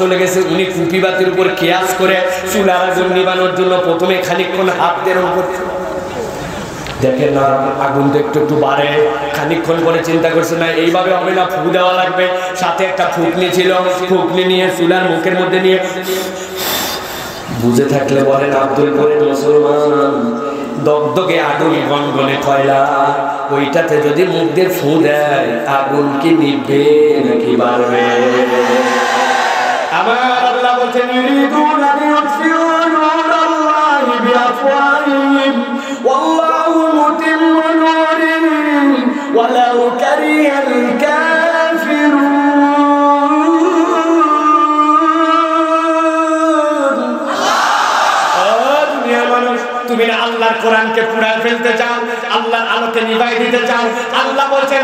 চলে গেছে, উনি কুপিবাতির উপর কেয়াস করে চুলার আগুন নিবানোর জন্য প্রথমে খানিকক্ষণ হাত দিয়ে উপর দেখেন না, আগুন তো একটু একটু বাড়ে। খানিকক্ষণ পরে চিন্তা করছে, না, এইভাবে হবে না, ফু দেওয়া লাগবে। সাথে একটা ফুকনি ছিল, ফুকনি নিয়ে চুলার মুখের মধ্যে নিয়ে বুঝে থাকলে বলেন করে মুসলমান, দগদগে আগুন গনগনে কয়লা। ওইটাতে যদি মুখ দিয়ে ফু দেয়, আগুন কি নিবে নাকি বাড়বে? আমার আল্লাহ বলছেন ইউরিদুনা লিইউতফিউ নূরাল্লাহি বিআফওয়াহিহিম ওয়াল্লাহু মুতিম্মু নূরিহি ওয়ালাউ কারিহাল কাফিরুন ও দুনিয়ার মানুষ তুমি না আল্লাহর কোরআনকে পুড়ায় ফেলতে চাও আল্লাহর আলোকে নিভাই দিতে চাও আল্লাহ বলছেন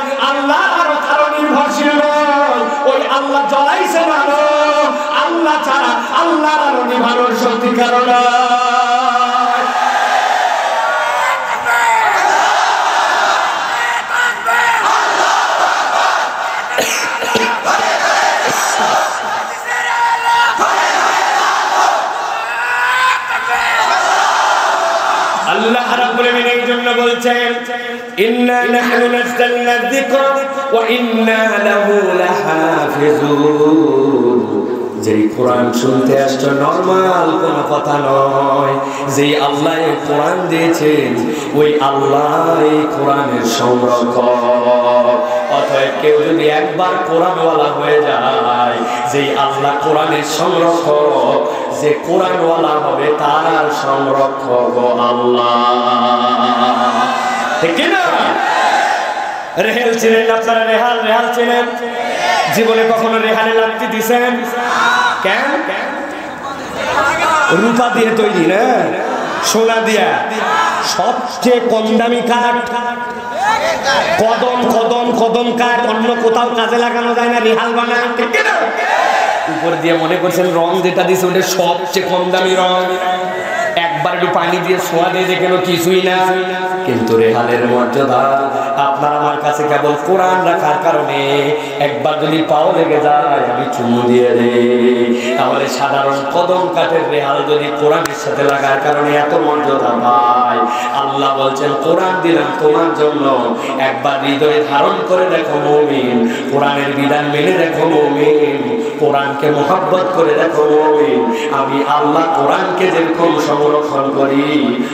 আল্লাহর আলো নিভানোর শক্তি কারণ আল্লাহ রাব্বুল আলামিন এই জন্য বলছেন, ইন্না নাহনু নাযালনা যিকরা ওয়া ইন্না যেই কোরআন শুনতে আসছো নরমাল কোনো কথা নয়। যেই আল্লাহ কোরআন দিয়েছেন, ওই আল্লাহ কোরআনের সংরক্ষক। অতএব কেউ যদি একবার কোরআনওয়ালা হয়ে যায়, যেই আল্লাহ কোরআনের সংরক্ষক, যে কোরআনওয়ালা হবে তার সংরক্ষক আল্লাহ। ঠিক না রেহেল ছিলেন আপনারা, রেহাল রেহাল ছিলেন। জীবনে কখনো রেহালে লাগতে দিছেন? কেন? রূপা দিয়ে তৈরি, না? সোনা দিয়া। সবচেয়ে কম দামি কাঠ। কদম কদম কদম কাঠ অন্য কোথাও কাজে লাগানো যায় না, রেহাল বানায়। উপর দিয়ে মনে করছেন রং যেটা দিছে, ওটা সবচেয়ে কম দামি রং। একবার একটু পানি দিয়ে ছোঁয়া দিয়ে দেখেন কিছুই না। কিন্তু রেহালের মর্যাদা আপনার আমার কাছে কেবল কোরআন রাখার কারণে। একবার যদি পাও লেগে যায়, আমি চুমু দিয়ে দেই। তাহলে সাধারণ কদম কাঠের রেহাল যদি কোরআনের সাথে লাগার কারণে এত মর্যাদা পায়। আল্লাহ বলছেন, কোরআন দিলাম তোমার জন্য। একবার হৃদয়ে ধারণ করে দেখো মমিন, কোরআনের বিধান মেনে দেখো মমিন। কোরআনকে মোহাব্বত করে দেখো আমি আল্লাহ কোরআনকে যেরকম সংরক্ষণ করি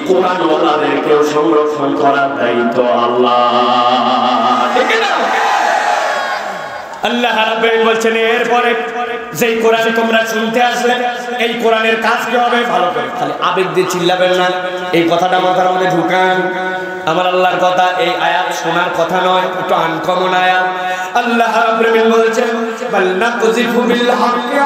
কোরআন ওয়ালাদেরকেও সংরক্ষণ করার দায়িত্ব আল্লাহ? আল্লাহ রাব্বুল বলছেন, এরপরে যেই কোরআন তোমরা শুনতে আসলে এই কোরআনের কাজ কি হবে? ভালো করে। খালি আবেগ দিয়ে চিল্লাবেন না, এই কথাটা মাথার মধ্যে ঢুকান। আমার আল্লাহর কথা, এই আয়াত শোনার কথা নয়, একটু আনকমন আয়াত। আল্লাহ রাব্বুল বলছেন, বাল বিল হাক্কি